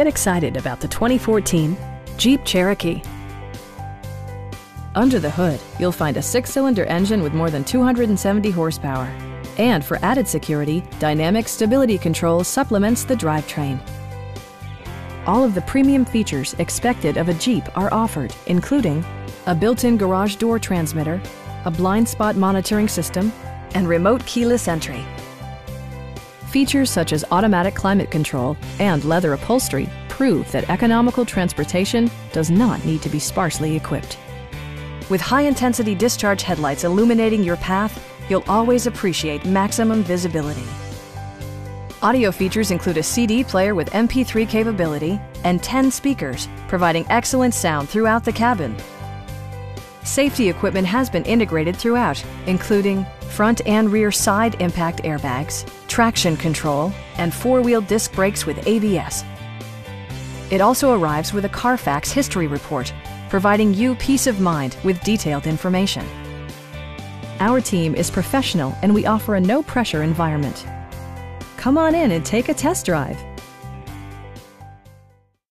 Get excited about the 2014 Jeep Cherokee. Under the hood, you'll find a six-cylinder engine with more than 270 horsepower. And for added security, Dynamic Stability Control supplements the drivetrain. All of the premium features expected of a Jeep are offered, including a built-in garage door transmitter, a blind spot monitoring system, and remote keyless entry. Features such as automatic climate control and leather upholstery prove that economical transportation does not need to be sparsely equipped. With high-intensity discharge headlights illuminating your path, you'll always appreciate maximum visibility. Audio features include a CD player with MP3 capability and 10 speakers, providing excellent sound throughout the cabin. Safety equipment has been integrated throughout, including front and rear side impact airbags, traction control, and four-wheel disc brakes with ABS. It also arrives with a Carfax history report, providing you peace of mind with detailed information. Our team is professional and we offer a no-pressure environment. Come on in and take a test drive.